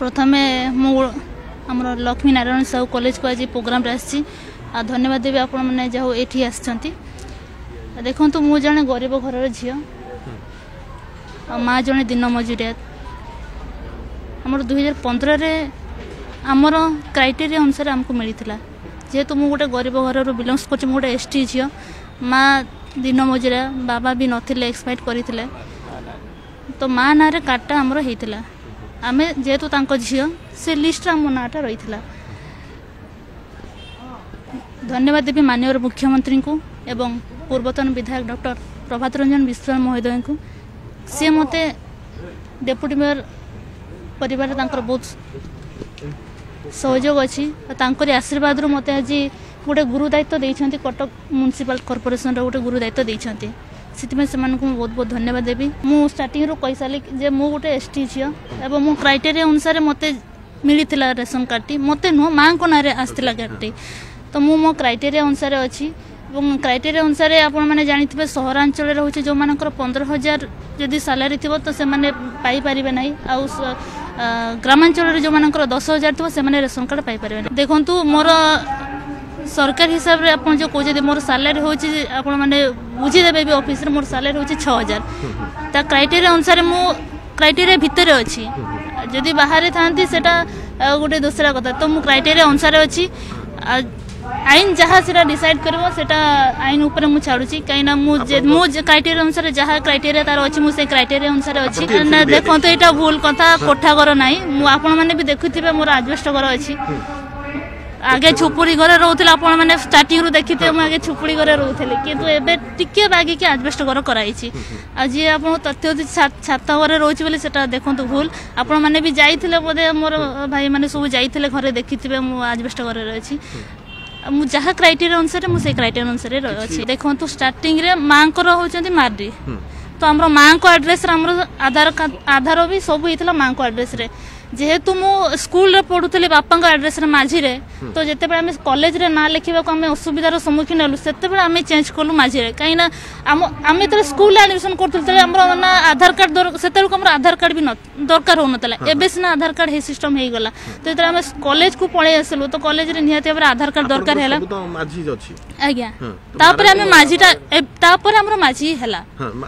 প্রথমে মু আমার লক্ষ্মী নারায়ণ সাহু কলেজকে আজ প্রোগ্রামে আসছি আর ধন্যবাদ দেবি আপনার মানে যা এটি আসছেন দেখুন মু জনে গরিব ঘরের ঝিও মা জনে দিন মজুরিয়া আমার দুই হাজার পনেরে আমার ক্রাইটেরিয়া অনুসারে আমি মিলিলা যেহেতু মু গোটে গরিব ঘরের বিলংস করছি মু গোটে এসটি ঝিও মা দিন মজুরিয়া বাবা বি নথিলে এক্সপায়ার করে তো মা নাঁরে কার্ডটা আমার হয়েছিল ଆମେ ଯେହେତୁ ତାଙ୍କ ଝିଅ ସେ ଲିଷ୍ଟରେ ଆମ ନାଁଟା ରହିଥିଲା ଧନ୍ୟବାଦ ଦେବି ମାନ୍ୟବର ମୁଖ୍ୟମନ୍ତ୍ରୀଙ୍କୁ ଏବଂ ପୂର୍ବତନ ବିଧାୟକ ଡକ୍ଟର ପ୍ରଭାତ ରଞ୍ଜନ ବିଶ୍ୱାଳ ମହୋଦୟଙ୍କୁ ସିଏ ମୋତେ ଡେପୁଟି ମେୟର ପରିବାରରେ ତାଙ୍କର ବହୁତ ସହଯୋଗ ଅଛି ତାଙ୍କରି ଆଶୀର୍ବାଦରୁ ମୋତେ ଆଜି ଗୋଟେ ଗୁରୁ ଦାୟିତ୍ୱ ଦେଇଛନ୍ତି କଟକ ମ୍ୟୁନିସିପାଲ କର୍ପୋରେସନର ଗୋଟେ ଗୁରୁ ଦାୟିତ୍ୱ ଦେଇଛନ୍ତି ସେଥିପାଇଁ ସେମାନଙ୍କୁ ମୁଁ ବହୁତ ବହୁତ ଧନ୍ୟବାଦ ଦେବି ମୁଁ ଷ୍ଟାର୍ଟିଂରୁ କହିସାରିଲି ଯେ ମୁଁ ଗୋଟେ ଏସ୍ ଟି ଝିଅ ଏବଂ ମୋ କ୍ରାଇଟେରିଆ ଅନୁସାରେ ମୋତେ ମିଳିଥିଲା ରେସନ୍ କାର୍ଡ଼ଟି ମୋତେ ନୁହଁ ମାଆଙ୍କ ନାଁରେ ଆସିଥିଲା କାର୍ଡ଼ଟି ତ ମୁଁ ମୋ କ୍ରାଇଟେରିଆ ଅନୁସାରେ ଅଛି ଏବଂ କ୍ରାଇଟେରିଆ ଅନୁସାରେ ଆପଣମାନେ ଜାଣିଥିବେ ସହରାଞ୍ଚଳରେ ହେଉଛି ଯେଉଁମାନଙ୍କର ପନ୍ଦର ହଜାର ଯଦି ସାଲାରୀ ଥିବ ତ ସେମାନେ ପାଇପାରିବେ ନାହିଁ ଆଉ ଗ୍ରାମାଞ୍ଚଳରେ ଯେଉଁମାନଙ୍କର ଦଶ ହଜାର ଥିବ ସେମାନେ ରେସନ୍ କାର୍ଡ଼ ପାଇପାରିବେ ନାହିଁ ଦେଖନ୍ତୁ ମୋର সরকার হিসাবে আপনার যে কোচে মোর সালারি হচ্ছে আপনার মানে বুঝিদেবে বি অফিসে মোর স্যালারি হচ্ছে ছ হাজার তা ক্রাইটেরিয়া অনুসারে মু ক্রাইটেরিয়া ভিতরে অছি যদি বাহারে থাকে সেটা গোটে দোসরা কথা তো মু ক্রাইটেরিয়া অনুসারে অছি আইন যাহা সেটা ডিসাইড করব সেটা আইন উপরে মু ছাড়ুছি কাইনা মু মু ক্রাইটেরিয়া অনুসারে যাহা ক্রাইটেরিয়া তার অছি মু সেই ক্রাইটেরিয়া অনুসারে অছি দেখন্তু এটা ভুল কথা কোঠাঘর নাই মু আপন মানে বি দেখুথিবে মোর আজবেস্ট ঘর অছি আগে ছুপুড়ি ঘরে রহুলে আপনার মানে স্টার্টিং রু দেখিথে মু আগে ছুপুড়ি ঘরে রহুলে কিন্তু এবে টিকিয়ে বাগিকি আজবেস্ট ঘর করাইছি আজ যে আপনার তথ্য হচ্ছে ছাত ঘরে রয়েছে বলে সেটা দেখুন ভুল আপনার মানে বি যাই বোধে মোর ভাই মানে সব যাই ঘরে দেখিথে মু আজবেস্ট ঘরে রয়েছি ମୁଁ ଯାହା କ୍ରାଇଟେରିଆ ଅନୁସାରେ ମୁଁ ସେଇ କ୍ରାଇଟେରିଆ ଅନୁସାରେ ଅଛି স্টার্টিং রে ମାଆଙ୍କର হচ্ছে ମାର୍ଡି तो आम माँ को आड्रेस आधार आधार भी सब होता माँ को आड्रेस ଯେହେତୁ ମୁଁ ସ୍କୁଲରେ ପଢୁଥିଲି ବାପାଙ୍କ ଆଡ୍ରେସରେ ମାଝିରେ ତ ଯେତେବେଳେ ଆମେ କଲେଜରେ ନାଁ ଲେଖିବାକୁ ଆମେ ଅସୁବିଧାର ସମ୍ମୁଖୀନ ହେଲୁ ସେତେବେଳେ ଆମେ ଚେଞ୍ଜ କଲୁ ମାଝିରେ କାହିଁକିନା ଆମ ଆମେ ଯେତେବେଳେ ସ୍କୁଲରେ ଆଡମିସନ କରୁଥିଲୁ ତେବେ ଆମର ନା ଆଧାର କାର୍ଡ ସେତେବେଳକୁ ଆମର ଆଧାର କାର୍ଡ ବି ଦରକାର ହେଉନଥିଲା ଏବେ ସିନା ଆଧାର କାର୍ଡ ହେଇ ସିଷ୍ଟମ ହେଇଗଲା ତ ଯେତେବେଳେ ଆମେ କଲେଜକୁ ପଳେଇ ଆସିଲୁ ତ କଲେଜରେ ନିହାତି ଭାବରେ ଆଧାର କାର୍ଡ ଦରକାର ହେଲା ଆଜ୍ଞା ତାପରେ ଆମେ ମାଝିଟା ତାପରେ ଆମର ମାଝି ହେଲା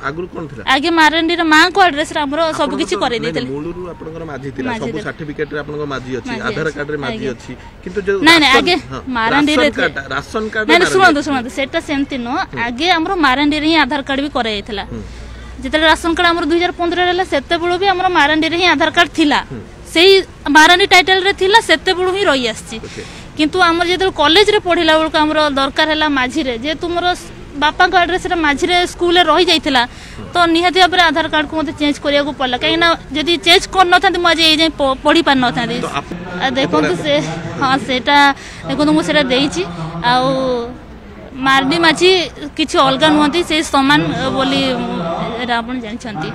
ଆଗରୁ କଣ ଥିଲା ଆଜ୍ଞା ମାରାଣ୍ଡିର ମାଙ୍କ ଆଡ୍ରେସରେ ଆମର ସବୁ କିଛି କରେଇ ଦେଇଥିଲେ ମୂଳରୁ ଆପଣଙ୍କର ମାଝି ଥିଲା ସବୁ ସାର୍ଟିଫିକେଟରେ ଆପଣଙ୍କର ମାଝି ଅଛି ଆଧାର କାର୍ଡରେ ମାଝି ଅଛି କିନ୍ତୁ ଯୋଉ ନାଇଁ ନାଇଁ ଆଗେ ମାରାଣ୍ଡିରେ ରାସନ କାର୍ଡ ନାଇଁ ଶୁଣନ୍ତୁ ଶୁଣନ୍ତୁ ସେଟା ସେମିତି ନୁହଁ ଆଗେ ଆମର ମାରାଣ୍ଡିରେ ହିଁ ଆଧାର କାର୍ଡ ବି କରାଯାଇଥିଲା ଯେତେବେଳେ ରାସନ କାର୍ଡ ଆମର ଦୁଇ ହଜାର ପନ୍ଦରରେ ହେଲା ସେତେବେଳୁ ବି ଆମର ମାରାଣ୍ଡିରେ ହିଁ ଆଧାର କାର୍ଡ ଥିଲା ସେଇ ମାରାଣ୍ଡି ଟାଇଟେଲରେ ଥିଲା ସେତେବେଳୁ ହିଁ ରହିଆସିଛି କିନ୍ତୁ ଆମର ଯେତେବେଳେ କଲେଜରେ ପଢ଼ିଲା ବେଳକୁ ଆମର ଦରକାର ହେଲା ମାଝିରେ ଯେହେତୁ ମୋର ବାପାଙ୍କ ଆଡ଼ରେ ସେଟା ମାଝିରେ ସ୍କୁଲରେ ରହିଯାଇଥିଲା ତ ନିହାତି ଭାବରେ ଆଧାର କାର୍ଡକୁ ମୋତେ ଚେଞ୍ଜ କରିବାକୁ ପଡ଼ିଲା କାହିଁକିନା ଯଦି ଚେଞ୍ଜ କରିନଥାନ୍ତି ମୁଁ ଆଜି ଏଇ ଯାଏଁ ପଢ଼ି ପାରିନଥାନ୍ତି ଦେଖନ୍ତୁ ସେ ହଁ ସେଟା ଦେଖନ୍ତୁ ମୁଁ ସେଟା ଦେଇଛି ଆଉ ମାର୍ଡି ମାଝି କିଛି ଅଲଗା ନୁହନ୍ତି ସେ ସମାନ ବୋଲି ଆପଣ ଜାଣିଛନ୍ତି